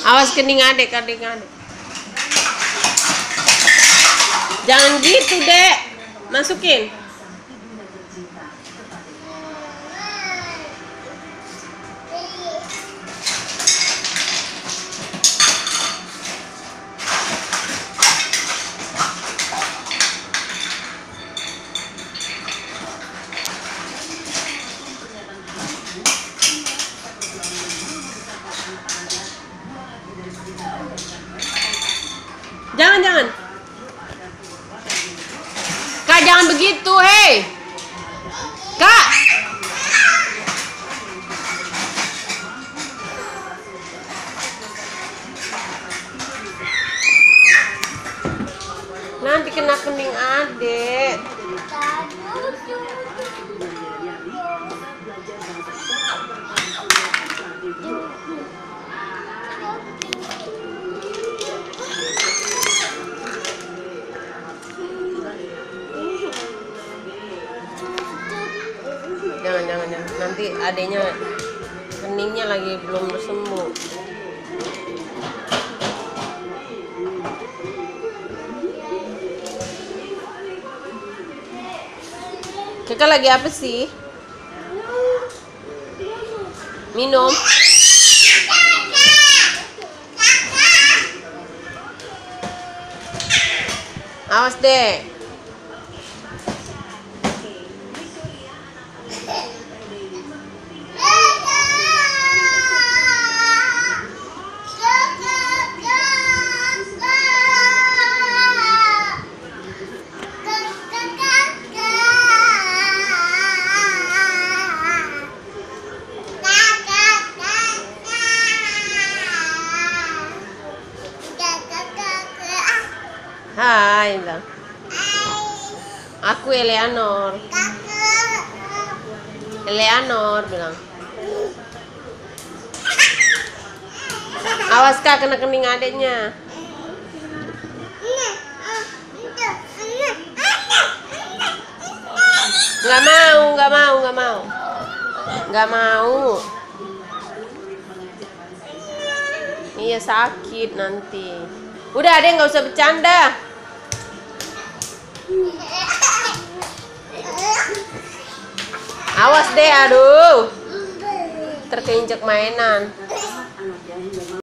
Awas kening adek, kening adek. Jangan gitu, Dek. Masukin. Jangan, jangan. Kak, jangan begitu, hei. Kak. Nanti kena kening adek. Jangan, jangan, jangan. Nanti adeknya keningnya lagi belum sembuh. Kakak lagi apa sih? Minum. Awas deh. Hai, bilang. Aku Eleanor. Eleanor bilang. Awas kak kena kening adeknya. Nggak mau, nggak mau, nggak mau. Nggak mau. Iya sakit nanti. Udah adek nggak usah bercanda. Awas deh, aduh. Terkeinjak mainan.